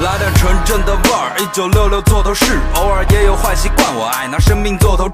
来点纯正的味儿，一九六六做头饰，偶尔也有坏习惯，我爱拿生命做头饰。